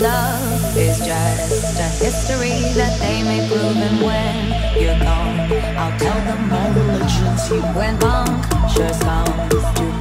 Love is just a history that they may prove, and when you're gone, I'll tell them all religions you went punctures comes to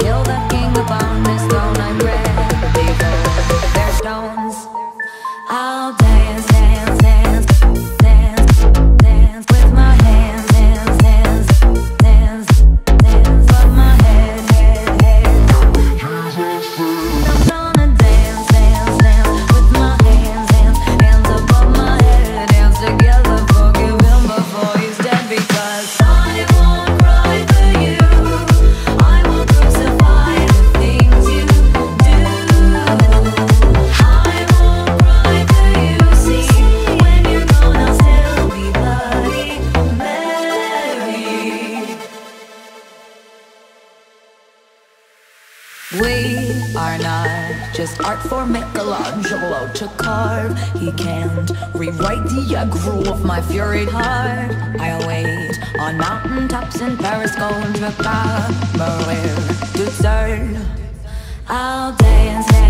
We are not just art for Michelangelo to carve. He can't rewrite the aggro of my furied heart. I await on mountain tops in Paris, contre Maria to serve. I'll dance,